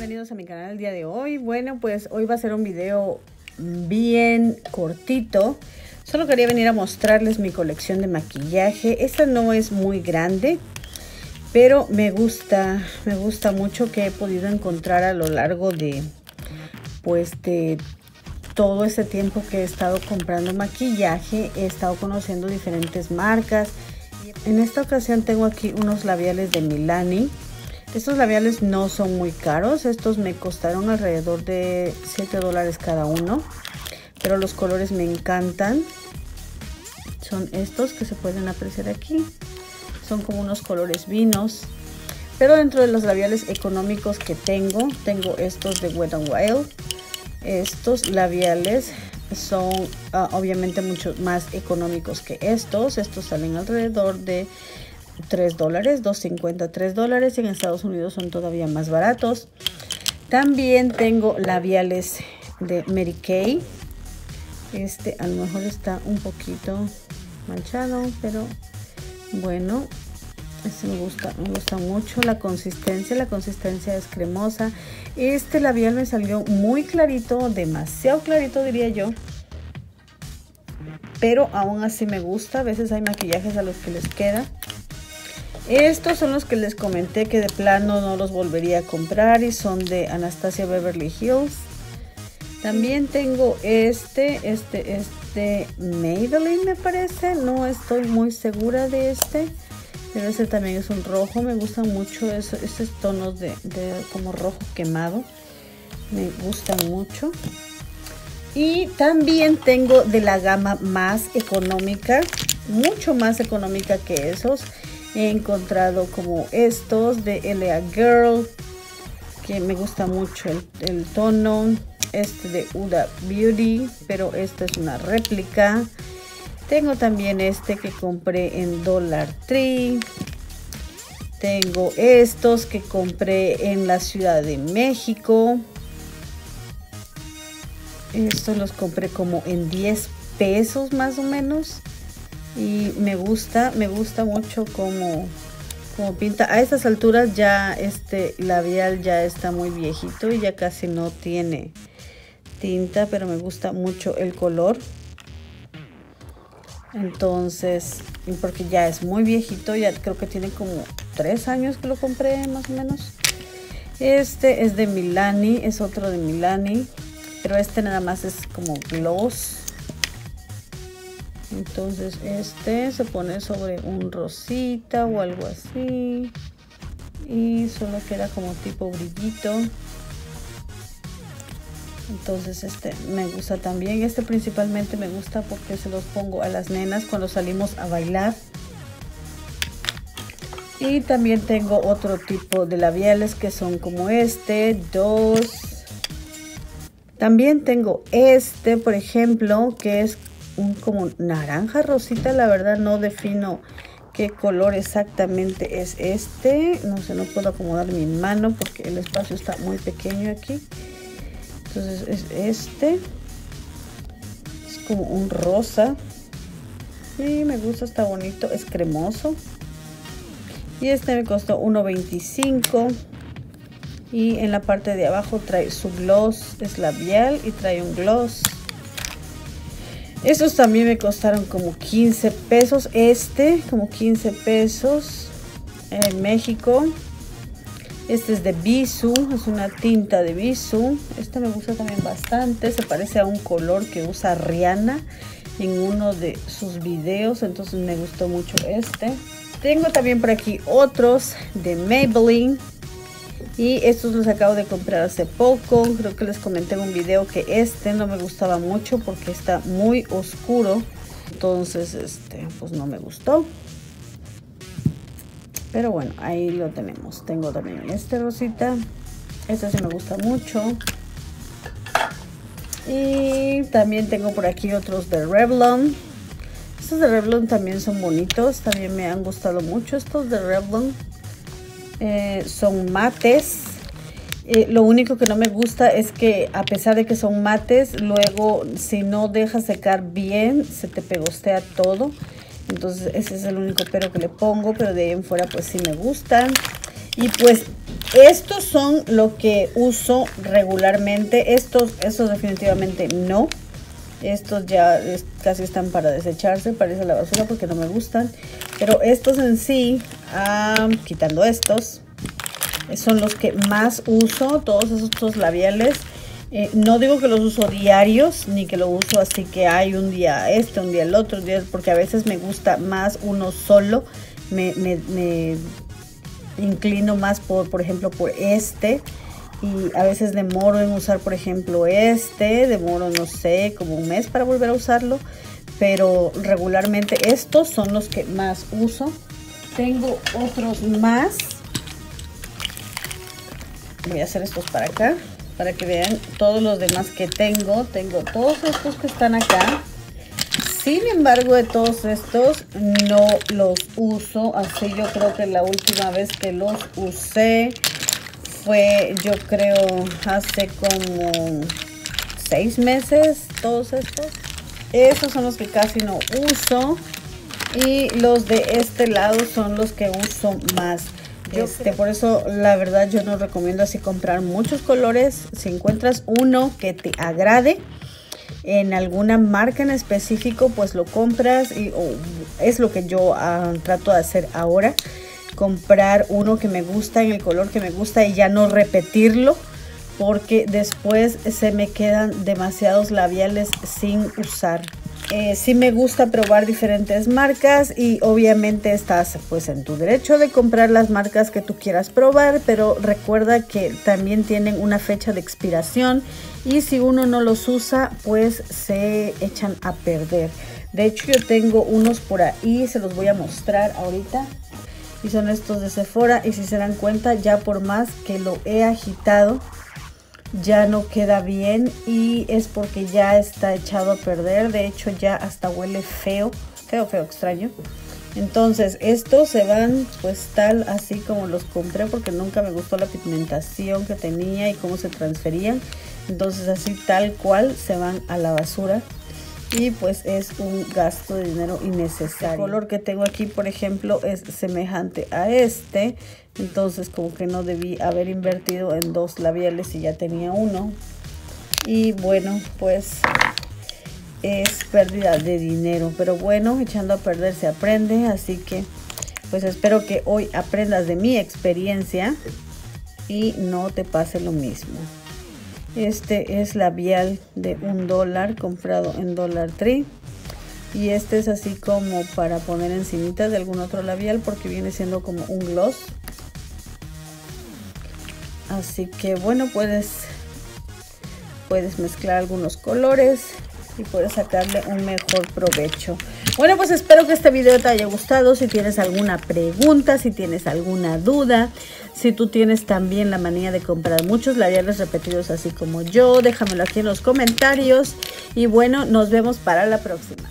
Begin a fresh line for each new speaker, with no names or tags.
bienvenidos a mi canal el día de hoy. Bueno, pues hoy va a ser un video bien cortito. Solo quería venir a mostrarles mi colección de maquillaje. Esta no es muy grande, pero me gusta, me gusta mucho que he podido encontrar a lo largo de, pues de todo este tiempo que he estado comprando maquillaje. He estado conociendo diferentes marcas. En esta ocasión tengo aquí unos labiales de Milani estos labiales no son muy caros. Estos me costaron alrededor de 7 dólares cada uno. Pero los colores me encantan. Son estos que se pueden apreciar aquí. Son como unos colores vinos. Pero dentro de los labiales económicos que tengo, tengo estos de Wet n Wild. Estos labiales son uh, obviamente mucho más económicos que estos. Estos salen alrededor de 3 dólares, 2.50, 3 dólares. En Estados Unidos son todavía más baratos. También tengo labiales de Mary Kay. Este a lo mejor está un poquito manchado, pero bueno, este me gusta, me gusta mucho la consistencia, la consistencia es cremosa. Este labial me salió muy clarito, demasiado clarito diría yo. Pero aún así me gusta, a veces hay maquillajes a los que les queda. Estos son los que les comenté que de plano no los volvería a comprar y son de Anastasia Beverly Hills. También tengo este, este, este Maybelline me parece. No estoy muy segura de este. Pero este también es un rojo. Me gustan mucho esos, tonos de, de como rojo quemado. Me gustan mucho. Y también tengo de la gama más económica. Mucho más económica que esos he encontrado como estos de L.A. Girl que me gusta mucho el, tono. Este de Uda Beauty pero esta es una réplica. Tengo también este que compré en Dollar Tree. Tengo estos que compré en la Ciudad de México. Estos los compré como en 10 pesos más o menos y me gusta, me gusta mucho como, como pinta. A estas alturas ya este labial ya está muy viejito y ya casi no tiene tinta, pero me gusta mucho el color. Entonces, porque ya es muy viejito, ya creo que tiene como tres años que lo compré más o menos. Este es de Milani, es otro de Milani, pero este nada más es como gloss entonces este se pone sobre un rosita o algo así. Y solo queda como tipo brillito. Entonces este me gusta también. Este principalmente me gusta porque se los pongo a las nenas cuando salimos a bailar. Y también tengo otro tipo de labiales que son como este dos. También tengo este por ejemplo que es un como naranja rosita, la verdad no defino qué color exactamente es este. No sé, no puedo acomodar mi mano porque el espacio está muy pequeño aquí. Entonces es este. Es como un rosa. Y me gusta, está bonito, es cremoso. Y este me costó 1.25. Y en la parte de abajo trae su gloss, es labial y trae un gloss. Estos también me costaron como 15 pesos. Este, como 15 pesos en México. Este es de Bisu, es una tinta de Bisu. Este me gusta también bastante. Se parece a un color que usa Rihanna en uno de sus videos. Entonces me gustó mucho este. Tengo también por aquí otros de Maybelline. Y estos los acabo de comprar hace poco. Creo que les comenté en un video que este no me gustaba mucho porque está muy oscuro. Entonces, este, pues no me gustó. Pero bueno, ahí lo tenemos. Tengo también este rosita. Este sí me gusta mucho. Y también tengo por aquí otros de Revlon. Estos de Revlon también son bonitos. También me han gustado mucho estos de Revlon. Eh, son mates. Eh, lo único que no me gusta es que a pesar de que son mates, luego si no dejas secar bien, se te pegostea todo. Entonces ese es el único pero que le pongo, pero de ahí en fuera pues sí me gustan. Y pues estos son lo que uso regularmente. Estos, estos definitivamente no. Estos ya casi están para desecharse, parece la basura porque no me gustan. Pero estos en sí, ah, quitando estos, son los que más uso. Todos estos labiales. Eh, no digo que los uso diarios, ni que lo uso así que hay un día este, un día el otro, día, porque a veces me gusta más uno solo. Me, me inclino más por, por ejemplo, por este y a veces demoro en usar por ejemplo este, demoro no sé, como un mes para volver a usarlo, pero regularmente estos son los que más uso. Tengo otros más. Voy a hacer estos para acá, para que vean todos los demás que tengo. Tengo todos estos que están acá. Sin embargo, de todos estos no los uso. Así yo creo que la última vez que los usé fue yo creo hace como seis meses todos estos. Esos son los que casi no uso. Y los de este lado son los que uso más. Este, por eso la verdad yo no recomiendo así comprar muchos colores. Si encuentras uno que te agrade en alguna marca en específico pues lo compras y es lo que yo ah, trato de hacer ahora comprar uno que me gusta en el color que me gusta y ya no repetirlo porque después se me quedan demasiados labiales sin usar. Eh, sí me gusta probar diferentes marcas y obviamente estás pues en tu derecho de comprar las marcas que tú quieras probar, pero recuerda que también tienen una fecha de expiración y si uno no los usa pues se echan a perder. De hecho yo tengo unos por ahí, se los voy a mostrar ahorita y son estos de Sephora y si se dan cuenta ya por más que lo he agitado ya no queda bien y es porque ya está echado a perder de hecho ya hasta huele feo feo feo extraño. Entonces estos se van pues tal así como los compré porque nunca me gustó la pigmentación que tenía y cómo se transferían. Entonces así tal cual se van a la basura y pues es un gasto de dinero innecesario. El color que tengo aquí, por ejemplo, es semejante a este. Entonces como que no debí haber invertido en dos labiales y ya tenía uno. Y bueno, pues es pérdida de dinero. Pero bueno, echando a perder se aprende. Así que pues espero que hoy aprendas de mi experiencia y no te pase lo mismo. Este es labial de un dólar comprado en Dollar Tree. Y este es así como para poner encimita de algún otro labial porque viene siendo como un gloss. Así que bueno, puedes, puedes mezclar algunos colores y puedes sacarle un mejor provecho. Bueno, pues espero que este video te haya gustado. Si tienes alguna pregunta, si tienes alguna duda, si tú tienes también la manía de comprar muchos labiales repetidos así como yo, déjamelo aquí en los comentarios. Y bueno, nos vemos para la próxima.